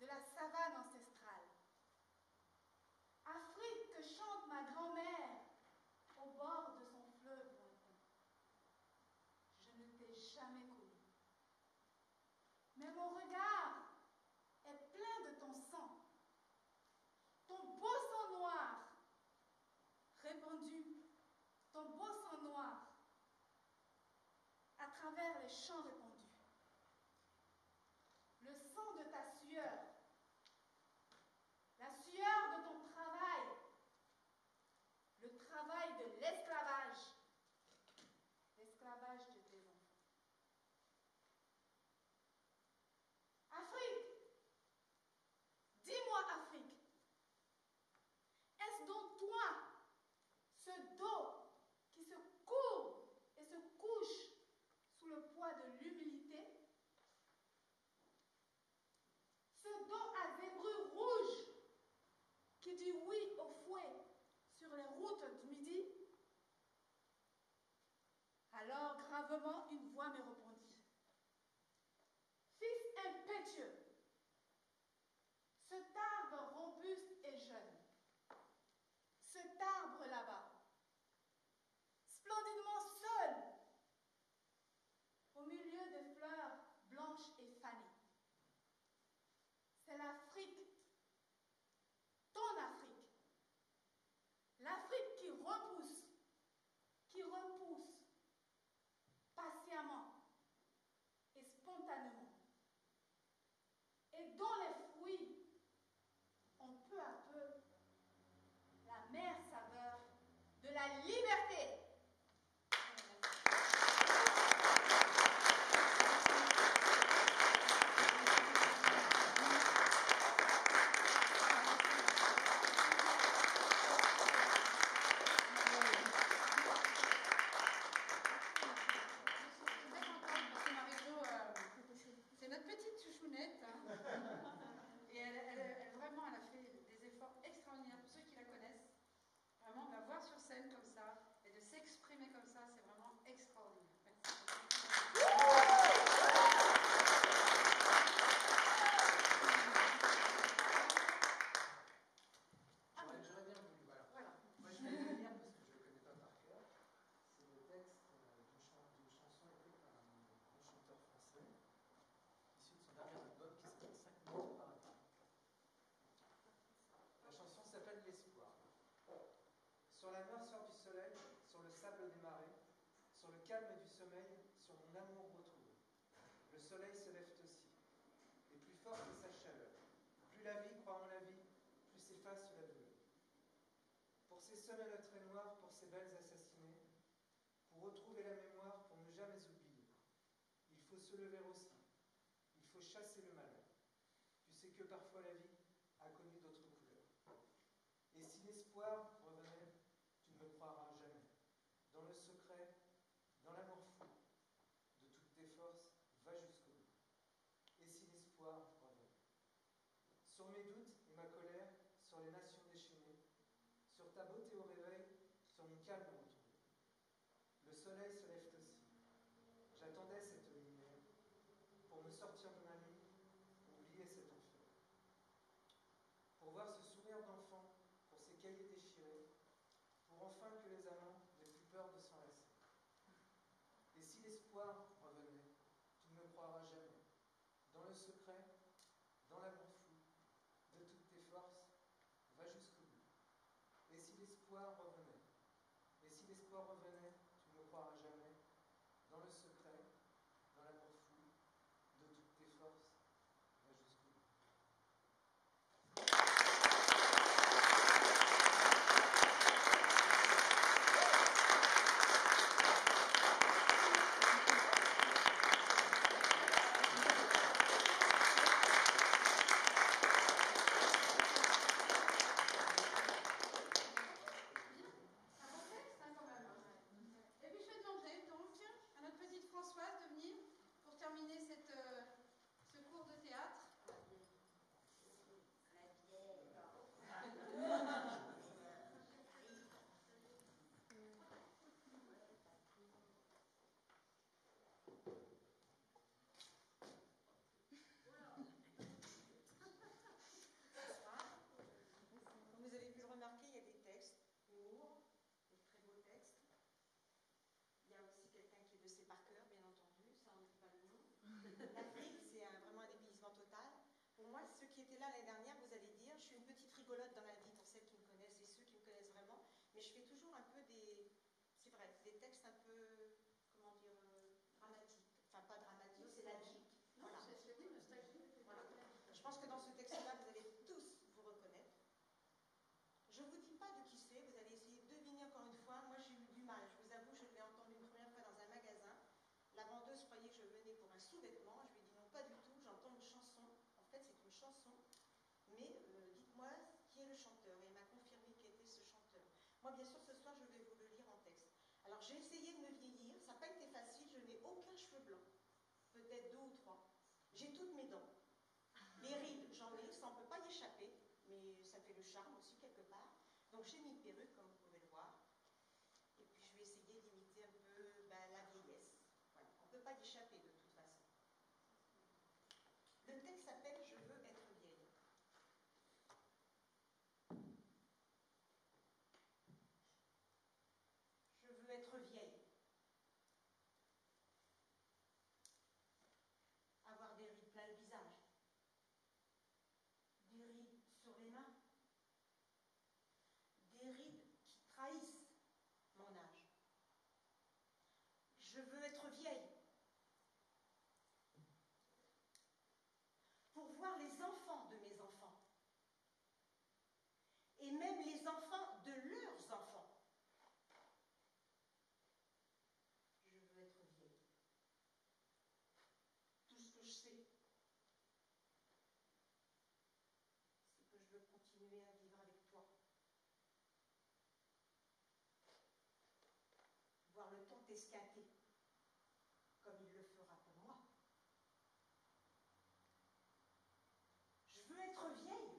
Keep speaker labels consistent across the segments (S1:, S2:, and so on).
S1: de la savane ancestrale. Afrique que chante ma grand-mère au bord de son fleuve. Je ne t'ai jamais connu. Mais mon regard est plein de ton sang, ton beau sang noir répandu, ton beau sang noir à travers les champs répandus. Le sang de ta sueur, la sueur de ton travail, le travail de l'esclavage, l'esclavage de tes enfants. Afrique, dis-moi Afrique, est-ce donc toi, ce dos qui se courbe et se couche sous le poids de l'humilité Ce dos à zébrure rouge qui oui au fouet sur les routes du midi Alors gravement une voix me répondit. Fils impétueux, cet arbre robuste et jeune, cet arbre là-bas, splendidement seul, au milieu des fleurs blanches et fanées. C'est l'Afrique, ton Afrique, l'Afrique qui repousse, qui repousse patiemment et spontanément et dont les fruits ont peu à peu la mère saveur de la liberté.
S2: C'est notre petite chouchounette. hein. Et elle, elle- elle- vraiment, elle a fait des efforts extraordinaires pour ceux qui la connaissent. Vraiment, de la voir sur scène comme ça et de s'exprimer comme ça, c'est vraiment extraordinaire. Merci.
S3: J'aurais j'aurais bien voulu, voilà.
S2: Voilà.
S3: Moi, je vais le lire parce que je ne le connais pas par cœur. C'est le texte euh, d'une chan- d'une chanson écrite par un, un chanteur français, issu de son dernier album qui s'appelle 5 minutes par an. La chanson s'appelle L'espoir. Sur la noirceur du soleil, sur le sable des marées, sur le calme du sommeil, sur mon amour retrouvé. Le soleil se lève aussi, et plus forte est sa chaleur. Plus la vie croit en la vie, plus s'efface la douleur. Pour ces semelles très noires, pour ces belles assassinées, pour retrouver la mémoire, pour ne jamais oublier. Il faut se lever aussi. Il faut chasser le malheur. Tu sais que parfois la vie a connu d'autres couleurs. Et si l'espoir revenait, tu ne me croiras jamais. Dans le secret, dans l'amour fou, de toutes tes forces, va jusqu'au bout. Et si l'espoir revenait Sur mes doutes et ma colère, sur les nations déchaînées, sur ta beauté au réveil, sur mon calme. Le soleil se lève aussi. J'attendais cette lumière pour me sortir de ma nuit, oublier cet enfer. Pour voir ce sourire d'enfant, pour ces cahiers déchirés, pour enfin que les amants n'aient plus peur de s'enlacer. Et si l'espoir revenait, tu ne me croiras jamais. Dans le secret, dans l'amour fou, de toutes tes forces, va jusqu'au bout. Et si l'espoir revenait. Et si l'espoir revenait, tu ne me croiras jamais. Dans le secret, dans l'amour fou, de toutes tes forces, va jusqu'au bout.
S2: Un bon texte, hein, quand même. Et puis je vais demander donc à notre petite
S4: là l'année dernière, vous allez dire, je suis une petite rigolote dans la vie pour celles qui me connaissent et ceux qui me connaissent vraiment, mais je fais toujours un peu des, c'est vrai, des textes un peu, comment dire, euh, dramatiques. Enfin, pas dramatiques, c'est logique.
S2: Non,
S4: Voilà. Je pense que dans ce texte-là, vous allez tous vous reconnaître. Je ne vous dis pas de qui c'est, vous allez essayer de deviner encore une fois. Moi, j'ai eu du mal, je vous avoue, je l'ai entendu une première fois dans un magasin. La vendeuse croyait que je venais pour un sous-vêtement. Je lui ai dit non, pas du tout, j'entends une chanson. En c'est une chanson, mais euh, dites-moi qui est le chanteur. Et m'a confirmé qui était ce chanteur. Moi, bien sûr, ce soir, je vais vous le lire en texte. Alors, j'ai essayé de me vieillir, ça n'a pas été facile, je n'ai aucun cheveu blanc. Peut-être deux ou trois. J'ai toutes mes dents. Les rides, j'en ai, ça ne peut pas y échapper, mais ça fait le charme aussi quelque part. Donc j'ai mis une perruque, comme vous pouvez le voir. Et puis je vais essayer d'imiter un peu ben, la vieillesse. Voilà. On ne peut pas y échapper de toute façon. Le texte s'appelle Je veux être vieille. Je veux être vieille. Avoir des rides plein le visage des rides sur les mains, des rides qui trahissent mon âge. Je veux être vieille pour voir les enfants de mes enfants et même les enfants de leurs enfants. Je veux être vieille. Tout ce que je sais, c'est que je veux continuer à vivre avec toi. Voir le temps t'escaper, comme il le fera pour moi. Je veux être vieille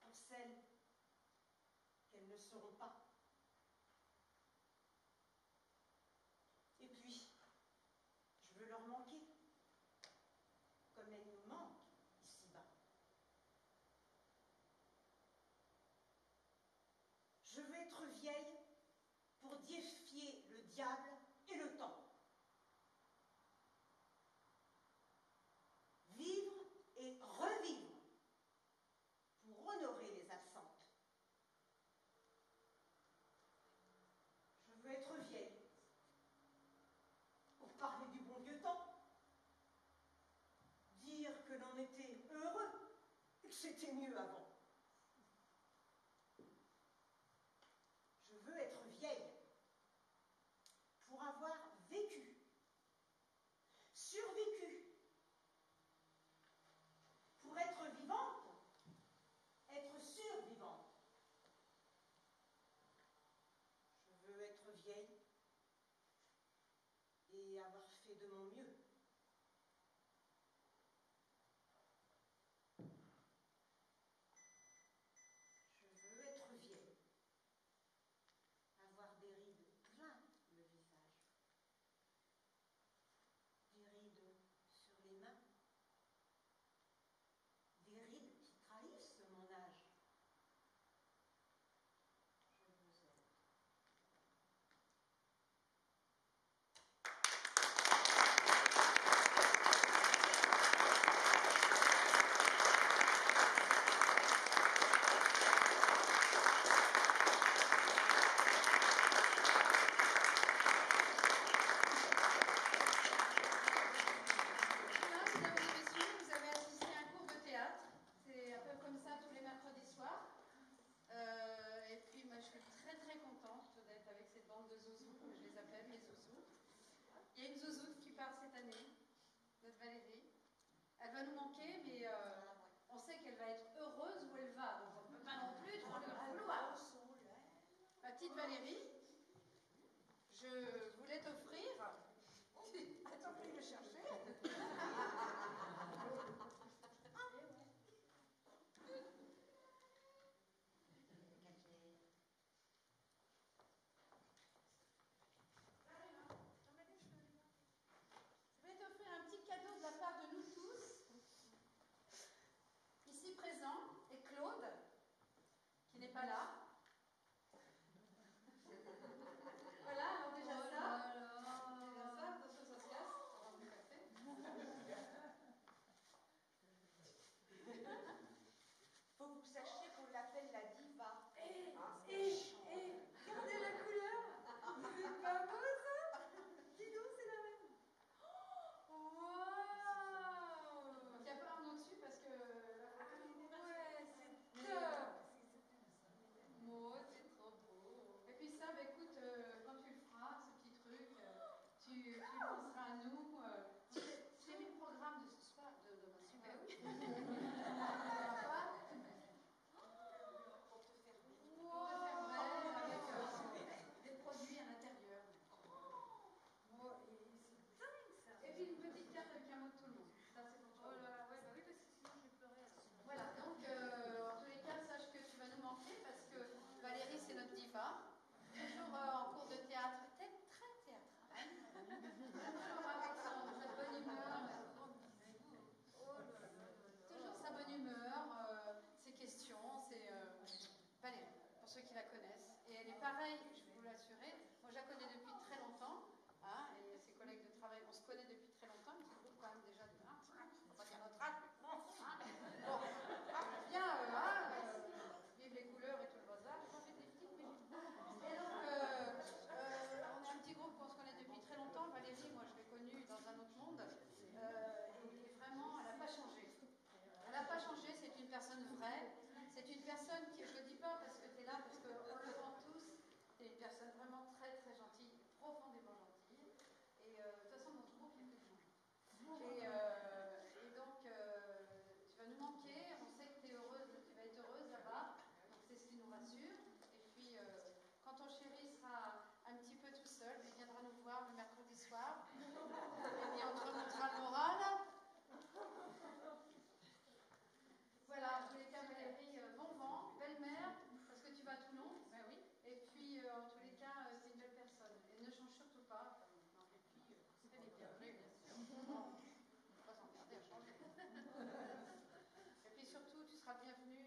S4: pour celles qu'elles ne seront pas. Et puis, je veux leur manquer, comme elles nous manquent ici-bas. Je veux être vieille pour défier le diable et le temps. Vivre et revivre pour honorer les absentes. Je veux être vieille pour parler du bon vieux temps. Dire que l'on était heureux et que c'était mieux avant. Je veux être vieille pour avoir vécu, survécu, pour être vivante, être survivante. Je veux être vieille et avoir fait de mon mieux. Je veux être vieille, avoir des rides plein le visage, des rides sur les mains, des rides qui trahissent mon âge. Je vous aime.
S2: Mesdames et messieurs, vous avez assisté à un cours de théâtre. C'est un peu comme ça tous les mercredis soirs. Euh, et puis, moi, je suis très très contente d'être avec cette bande de zouzous, comme je les appelle, mes zouzous. Il y a une zouzoute qui part cette année, notre Valérie. Elle va nous manquer, mais euh, seras bienvenue